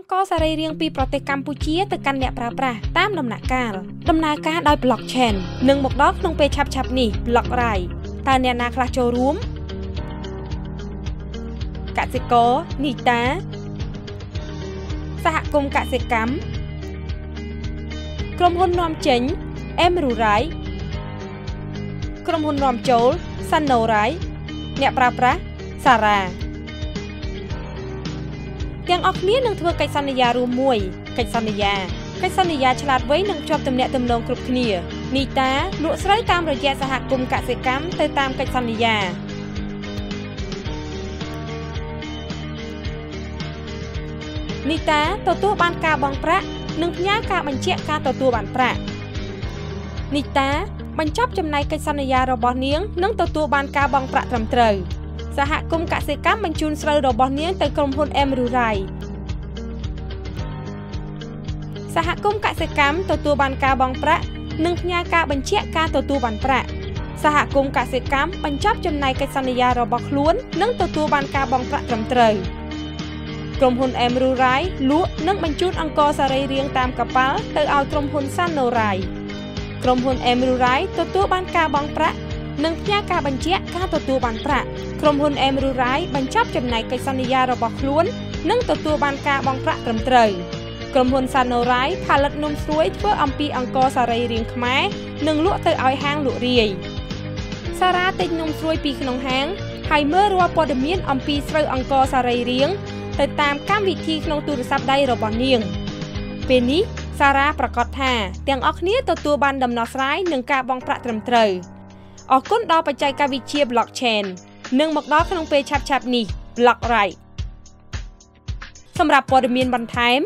អង្គសរីរាង្គពីប្រទេសកម្ពុជាទៅកាន់អ្នកប្រើប្រាស់តាមដំណាក់កាលដំណើរការដោយ blockchain នឹងមកដល់ក្នុងពេលឆាប់ៗនេះ Block Rai តើអ្នកណាខ្លះចូលរួមកសិករនីតាសហគមន៍កសិកម្មក្រុមហ៊ុននាំចេញ Emrurai ក្រុមហ៊ុននាំចូល Sanorai អ្នកប្រើប្រាស់ Sara ទាំងអស់គ្នានឹងធ្វើកិច្ចសន្យារួមមួយកិច្ចសន្យាកិច្ចសន្យាឆ្លាតវៃនឹងភ្ជាប់ទំនាក់ទំនងគ្រប់គ្នានីតាលក់ស្រូវតាមរយៈសហគមន៍កសិកម្មទៅតាមកិច្ចសន្យានីតាទទួលបានការបង់ប្រាក់និងផ្ញើការបញ្ជាក់ការទទួលបានប្រាក់នីតាបញ្ចប់ចំណាយកិច្ចសន្យារបស់នាងនិងទទួលបានការបង់ប្រាក់ត្រឹមត្រូវ សហគមន៍កសិកម្មបញ្ជូនស្រូវរបស់នាងទៅក្រុមហ៊ុន Emrurai សហគមន៍កសិកម្មទទួលបានការបង់ប្រាក់និងផ្ញើការបញ្ជាក់ការទទួលបានប្រាក់សហគមន៍កសិកម្មបញ្ចប់ចំណាយកិច្ចសន្យារបស់ខ្លួននិងទទួលបានការបង់ប្រាក់ត្រឹមត្រូវក្រុមហ៊ុន Emrurai លក់និងបញ្ជូនអង្ករសរីរាង្គតាមកប៉ាល់ទៅឲ្យក្រុមហ៊ុន Sanorai ក្រុមហ៊ុន Emrurai ទទួលបានការបង់ប្រាក់ និងផ្ញើការបញ្ជាក់ការទទួលបានប្រាក់ក្រុមហ៊ុន Emrurai បញ្ចប់ចំណាយកិច្ចសន្យារបស់ខ្លួននិងទទួលបានការបង់ប្រាក់ត្រឹមត្រូវក្រុមហ៊ុន Sanorai ផលិតនំស្រួយធ្វើអំពីអង្ករសរីរាង្គខ្មែរនិងលក់ទៅឲ្យហាងលក់រាយសារ៉ាទិញនំស្រួយពីក្នុងហាងហើយមើលរាល់ព័ត៌មានអំពីស្រូវអង្ករសរីរាង្គទៅតាមកម្មវិធីក្នុងទូរស័ព្ទដៃរបស់នាងពេលនេះសារ៉ាប្រកាសថាទាំងអស់គ្នាទទួលបានដំណោះស្រាយនឹងការបង់ប្រាក់ត្រឹមត្រូវ អរគុណដល់បច្ចេកវិទ្យា blockchain នឹងមកដល់ក្នុងពេលឆាប់ៗនេះ Block Right សម្រាប់ព័ត៌មានបន្ថែម